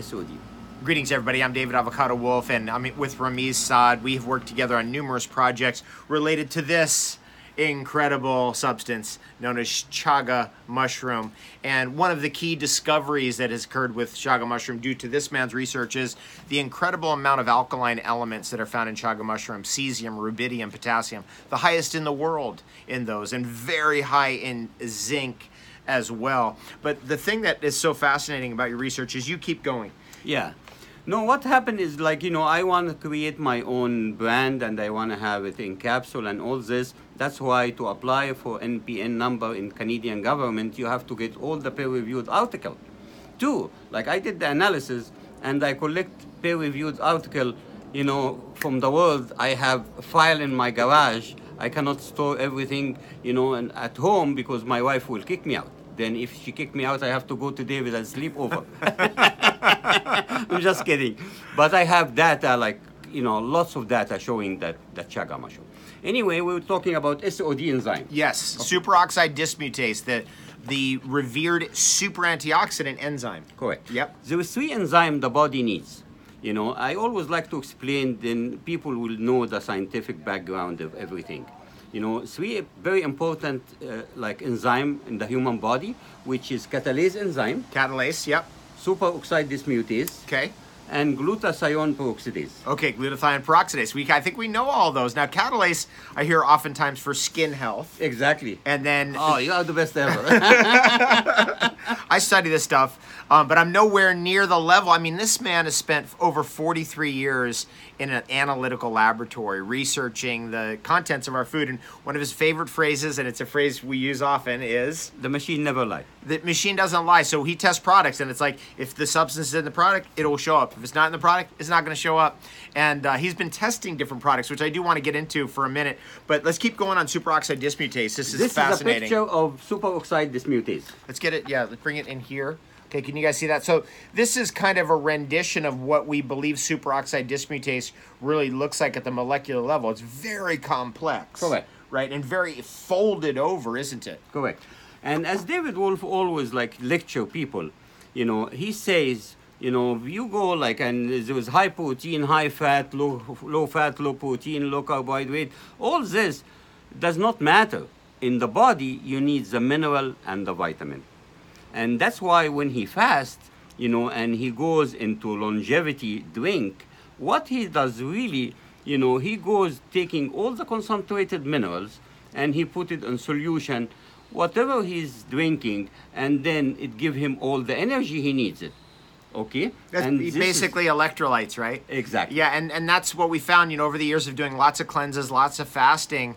SOD. Greetings, everybody. I'm David Avocado Wolfe, and I'm with Ramiz Saad. We have worked together on numerous projects related to this incredible substance known as chaga mushroom. And one of the key discoveries that has occurred with chaga mushroom due to this man's research is the incredible amount of alkaline elements that are found in chaga mushroom cesium, rubidium, potassium, the highest in the world in those, and very high in zinc as well. But the thing that is so fascinating about your research is you keep going. Yeah. No, what happened is like, you know, I want to create my own brand and I want to have it in capsule and all this. That's why to apply for NPN number in Canadian government, you have to get all the peer-reviewed article. Two, like I did the analysis and I collect peer-reviewed article, you know, from the world. I have a file in my garage. I cannot store everything, you know, and at home because my wife will kick me out. Then if she kick me out, I have to go to David and sleep over. I'm just kidding. But I have data, like, you know, lots of data showing that, that chaga mushroom. Anyway, we were talking about SOD enzyme. Yes, okay. superoxide dismutase, the, the revered super antioxidant enzyme. Correct. Yep. There are three enzymes the body needs. You know, I always like to explain, then people will know the scientific background of everything. You know, three very important uh, like enzyme in the human body, which is catalase enzyme. Catalase, yep superoxide dismutase. Okay. And glutathione peroxidase. Okay, glutathione peroxidase. We, I think we know all those. Now, catalase, I hear oftentimes for skin health. Exactly. And then. Oh, you are the best ever. I study this stuff, um, but I'm nowhere near the level. I mean, this man has spent over 43 years in an analytical laboratory researching the contents of our food. And one of his favorite phrases, and it's a phrase we use often, is The machine never lies. The machine doesn't lie. So he tests products, and it's like if the substance is in the product, it will show up. If it's not in the product, it's not going to show up. And uh, he's been testing different products, which I do want to get into for a minute. But let's keep going on superoxide dismutase. This is this fascinating. This is a picture of superoxide dismutase. Let's get it. Yeah, let's bring it in here. Okay, can you guys see that? So this is kind of a rendition of what we believe superoxide dismutase really looks like at the molecular level. It's very complex. Correct. Right, and very folded over, isn't it? Correct. And as David Wolfe always like lecture people, you know, he says, you know, you go like, and there was high protein, high fat, low, low fat, low protein, low carbohydrate. All this does not matter. In the body, you need the mineral and the vitamin. And that's why when he fasts, you know, and he goes into longevity drink, what he does really, you know, he goes taking all the concentrated minerals and he put it in solution, whatever he's drinking, and then it give him all the energy he needs it. Okay, that's and basically is, electrolytes, right? Exactly. Yeah, and and that's what we found. You know, over the years of doing lots of cleanses, lots of fasting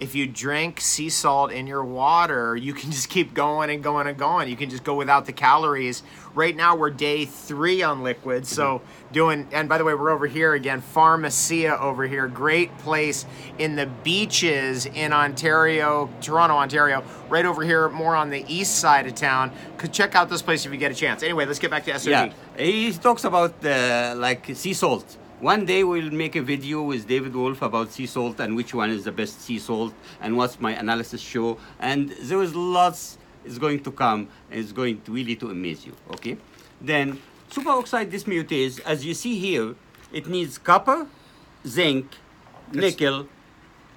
if you drink sea salt in your water, you can just keep going and going and going. You can just go without the calories. Right now, we're day three on liquid. So, doing, and by the way, we're over here again, Farmacia over here. Great place in the beaches in Ontario, Toronto, Ontario. Right over here, more on the east side of town. Could check out this place if you get a chance. Anyway, let's get back to SOD. Yeah, he talks about uh, like sea salt one day we'll make a video with David Wolfe about sea salt and which one is the best sea salt and what's my analysis show. And there is lots is going to come and it's going to really to amaze you. Okay. Then superoxide dismutase, as you see here, it needs copper, zinc, nickel,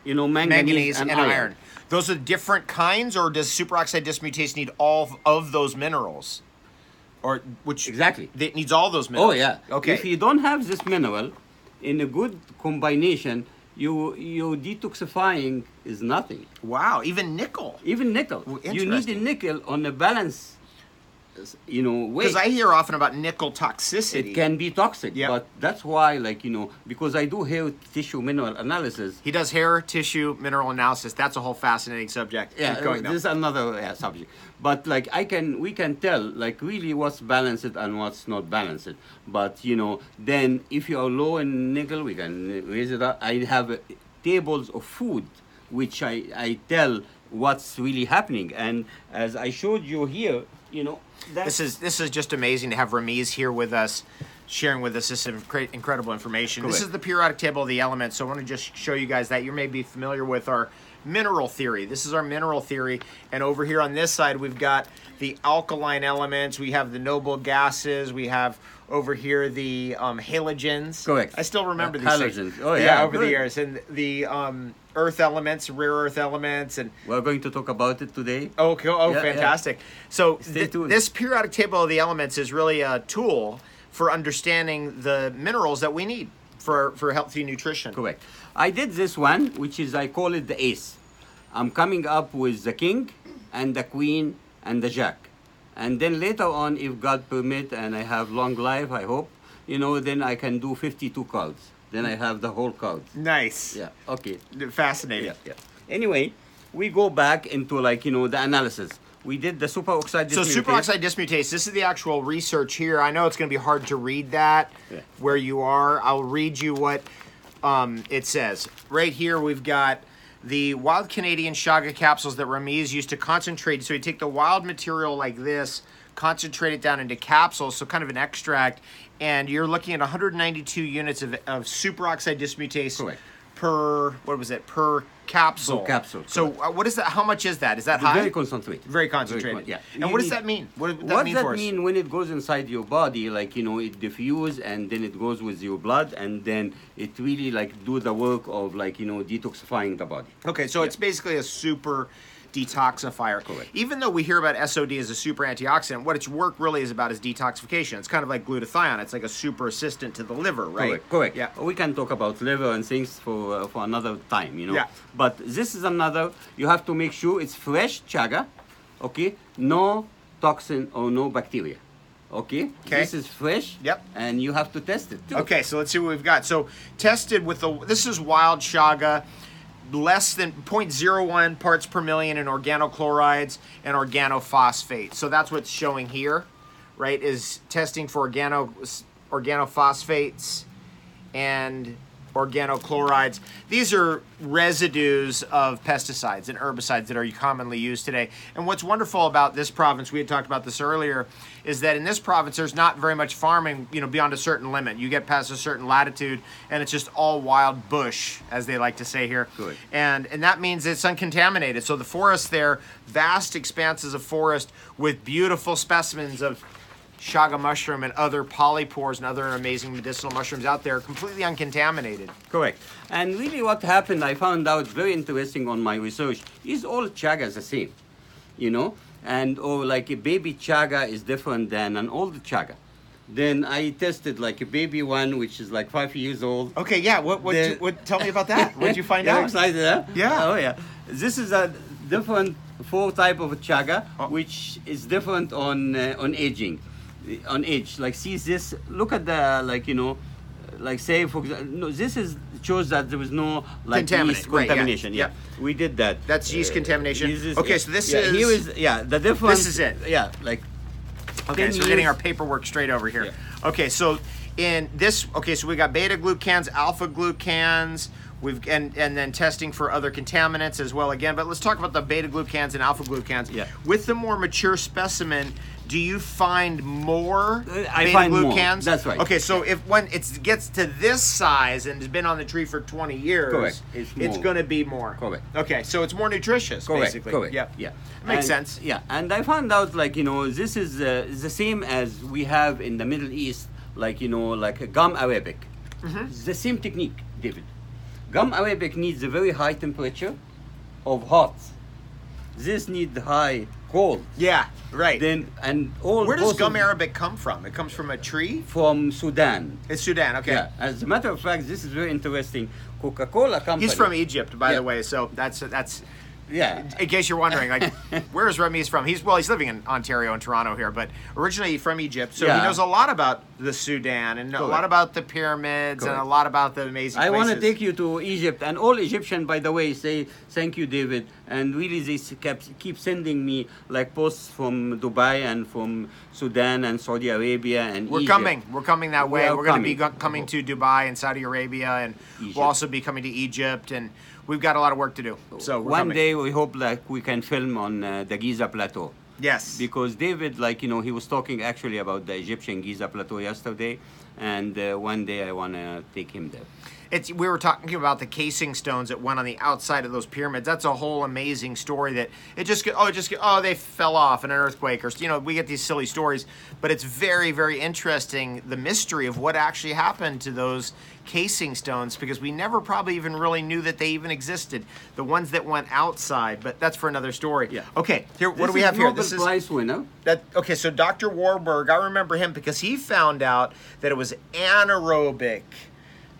you know, manganese, manganese and, and iron. iron. Those are different kinds, or does superoxide dismutase need all of those minerals? Or which exactly it needs all those minerals. Oh yeah. Okay. If you don't have this mineral in a good combination, you you detoxifying is nothing. Wow. Even nickel. Even nickel. you need a nickel on a balance you know because i hear often about nickel toxicity. It can be toxic yep. but that's why like you know because i do hair tissue mineral analysis. He does hair tissue mineral analysis. That's a whole fascinating subject. Yeah going, this is another yeah, subject. But like i can we can tell like really what's balanced and what's not balanced. But you know then if you are low in nickel we can raise it up. I have uh, tables of food which i i tell what's really happening. And as i showed you here you know this is this is just amazing to have Ramiz here with us, sharing with us this incredible information. This is the periodic table of the elements. So I want to just show you guys that you may be familiar with our mineral theory. This is our mineral theory. And over here on this side, we've got the alkaline elements. We have the noble gases. We have over here the um, halogens. Correct. I still remember Uh, these things. halogens. Oh, yeah, over the years. And the um, earth elements, rare earth elements, and We're going to talk about it today. Oh, cool. oh, Yeah, yeah. fantastic! So th- this periodic table of the elements is really a tool for understanding the minerals that we need for for healthy nutrition. Correct. I did this one, which is I call it the ace. I'm coming up with the king and the queen and the jack. And then later on, if God permit and I have long life, I hope, you know, then I can do 52 cards. Then I have the whole cards. Nice. Yeah, okay. Fascinating. Yeah, yeah. Anyway, we go back into like, you know, the analysis. We did the superoxide So dismutase. superoxide dismutase. This is the actual research here. I know it's going to be hard to read that Yeah. where you are. I'll read you what um, it says. Right here, we've got the wild Canadian Chaga capsules that Ramiz used to concentrate. So you take the wild material like this, concentrate it down into capsules, so kind of an extract, and you're looking at 192 units of, of superoxide dismutase Correct. Per what was it per capsule? Per capsule, So uh, what is that? How much is that? Is that high? very concentrated. Very concentrated. con- yeah. And You what does that mean? What does that what mean that mean when it goes inside your body like you know it diffuse and then it goes with your blood and then it really like do the work of like you know detoxifying the body Okay, so it's basically a super detoxifier. Correct. Even though we hear about SOD as a super antioxidant, what its work really is about is detoxification. It's kind of like glutathione. It's like a super assistant to the liver, right? correct correct Yeah. we can talk about liver and things for uh, for another time you know Yeah. but this is another you have to make sure it's fresh chaga okay no toxin or no bacteria okay Okay. this is fresh Yep. and you have to test it too Okay, so let's see what we've got. So tested with the this is wild chaga, less than 0.01 parts per million in organochlorides and organophosphates. So that's what's showing here, right? Is testing for organo organophosphates and organochlorides. These are residues of pesticides and herbicides that are commonly used today. And what's wonderful about this province, we had talked about this earlier, is that in this province there's not very much farming, you know, beyond a certain limit. You get past a certain latitude and it's just all wild bush, as they like to say here. Good. And and that means it's uncontaminated. So the forest there, vast expanses of forest with beautiful specimens of chaga mushroom and other polypores and other amazing medicinal mushrooms out there, completely uncontaminated. Correct. And really, what happened, I found out very interesting on my research, is all chagas the same, you know? And or like a baby chaga is different than an old chaga. Then I tested like a baby one, which is like five years old. Okay, yeah. What what, The- you, what tell me about that? What did you find You're out? excited, huh? Yeah. Oh yeah. This is a different four type of chaga, Oh. which is different on uh, on aging, on age. Like see this. Look at the like you know, like say for example, no, this is shows that there was no like yeast right, yeah. contamination. Yeah. we did that. That's yeast uh, contamination. this Okay, so this yeah, is- was yeah the difference. This is it. Yeah, like Okay, 10 so we're getting our paperwork straight over here. Yeah. Okay, so in this, okay, so we got beta glucans, alpha glucans. We've and and then testing for other contaminants as well again. But let's talk about the beta glucans and alpha glucans. Yeah. With the more mature specimen, do you find more I beta find more. glucans? That's right. Okay, so if when it gets to this size and has been on the tree for 20 years, Correct. It's it's more. going to be more. Correct. Okay, so it's more nutritious, Correct, basically. correct. Yeah, yeah. Makes And- sense. Yeah, and I found out like you know this is uh, the same as we have in the Middle East, like you know like a gum arabic. Mm-hmm. The same technique, David. Gum arabic needs a very high temperature of hot. This needs high cold. Yeah, right. Then and all Where does gum arabic come from? It comes from a tree? from Sudan. It's Sudan, okay. Yeah. As a matter of fact, this is very interesting. Coca-Cola company. He's from Egypt, by Yeah. the way, so that's that's Yeah. in case you're wondering, like where is Ramiz from? He's well, he's living in Ontario and Toronto here, but originally from Egypt, so he knows a lot about the Sudan and a lot about the pyramids and a lot about the amazing I want to take you to Egypt, and all Egyptian, by the way, say thank you, David. And really, they kept, keep sending me like posts from Dubai and from Sudan and Saudi Arabia and We're Egypt. coming. We're coming that We way. are We're going to be coming. coming to Dubai and Saudi Arabia, and Egypt. we'll also be coming to Egypt, and we've got a lot of work to do. So One coming. day we hope like we can film on uh, the Giza Plateau. Yes. Because David, like, you know, he was talking actually about the Egyptian Giza Plateau yesterday, and uh, one day I want to take him there. It's we were talking about the casing stones that went on the outside of those pyramids. That's a whole amazing story that it just oh it just oh they fell off in an earthquake or you know we get these silly stories, but it's very very interesting the mystery of what actually happened to those casing stones because we never probably even really knew that they even existed. The ones that went outside, but that's for another story. Yeah. Okay, here what This do we have here? This is Prize winner. that okay, so Dr. Warburg, I remember him because he found out that it was anaerobic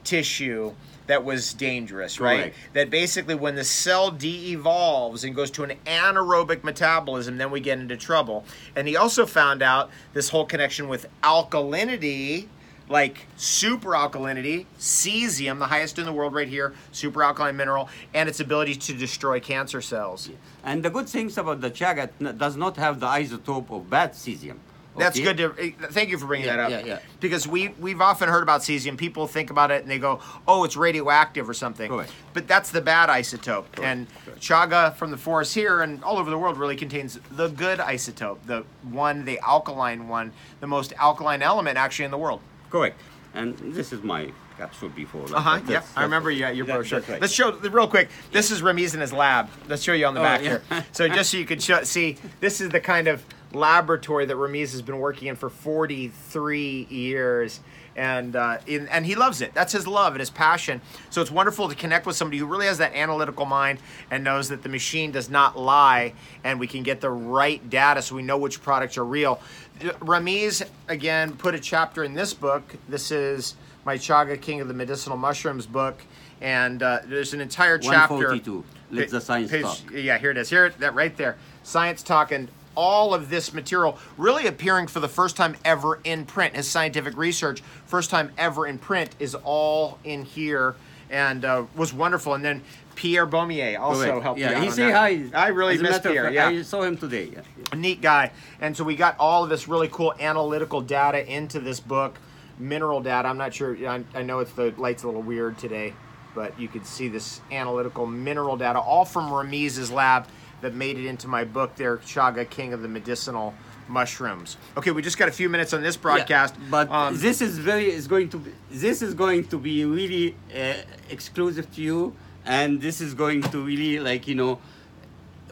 tissue that was dangerous, right? Correct. That basically when the cell de-evolves and goes to an anaerobic metabolism, then we get into trouble. And he also found out this whole connection with alkalinity, like super alkalinity, cesium, the highest in the world right here, super alkaline mineral, and its ability to destroy cancer cells. And the good things about the chaga does not have the isotope of bad cesium. That's good to. eh, Thank you for bringing Yeah, that up. yeah, yeah. Because we we've often heard about cesium. People think about it and they go, "Oh, it's radioactive or something." Correct. But that's the bad isotope. And Correct. chaga from the forest here and all over the world really contains the good isotope, the one, the alkaline one, the most alkaline element actually in the world. Correct. And this is my capsule before. Uh huh. That's- Yeah, I remember you got your that- brochure. right. Let's show real quick. This is Ramiz in his lab. Let's show you on the Oh, back yeah. here. So just so you can show, see, this is the kind of laboratory that Ramiz has been working in for 43 years. And uh, in, and he loves it. That's his love and his passion. So it's wonderful to connect with somebody who really has that analytical mind and knows that the machine does not lie, and we can get the right data so we know which products are real. Ramiz again put a chapter in this book. This is my Chaga King of the Medicinal Mushrooms book, and uh, there's an entire chapter. 142. Let the science page- talk. Yeah, here it is. Here, that right there. Science talk and all of this material really appearing for the first time ever in print. His scientific research, first time ever in print, is all in here and uh, was wonderful. And then Pierre Baumier also Correct. helped yeah, you out he say hi. I really As a miss Pierre. fact, Yeah I saw him today. Yeah. a neat guy. And so we got all of this really cool analytical data into this book, mineral data. I'm not sure. I, I know it's the light's a little weird today, but you could see this analytical mineral data, all from Ramiz's lab, that made it into my book. There, Chaga, King of the Medicinal Mushrooms. Okay, we just got a few minutes on this broadcast, Yeah, but um, this is very is going to be this is going to be really uh, exclusive to you, and this is going to really like you know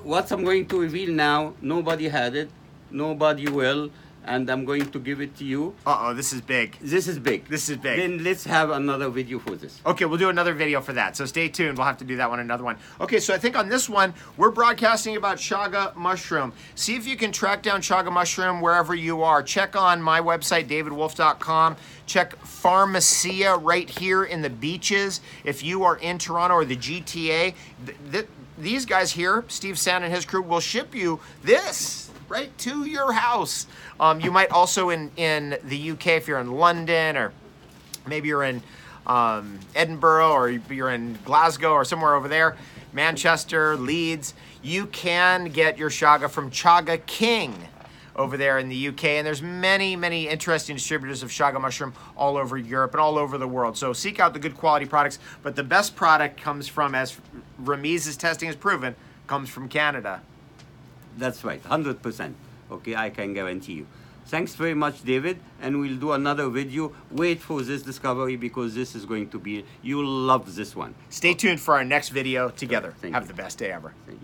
what I'm going to reveal now. Nobody had it, nobody will, and I'm going to give it to you. uh oh, this is big. This is big. This is big. Then let's have another video for this. Okay, we'll do another video for that. So stay tuned. We'll have to do that one, another one. Okay, so I think on this one, we're broadcasting about chaga mushroom. See if you can track down chaga mushroom wherever you are. Check on my website, davidwolfe.com. Check Farmacia right here in the beaches. If you are in Toronto or the GTA, th- th- these guys here, Steve Sand and his crew, will ship you this right to your house. Um, you might also in in the UK if you're in London or maybe you're in um, Edinburgh or you're in Glasgow or somewhere over there, Manchester, Leeds, you can get your Chaga from Chaga King over there in the UK. And there's many, many interesting distributors of Chaga mushroom all over Europe and all over the world. So seek out the good quality products. But the best product comes from, as Ramiz's testing has proven, comes from Canada. That's right, hundred percent. Okay, I can guarantee you. Thanks very much, David, and we'll do another video. Wait for this discovery because this is going to be you'll love this one. Stay tuned for our next video together. Thank Have you. the best day ever. Thank you.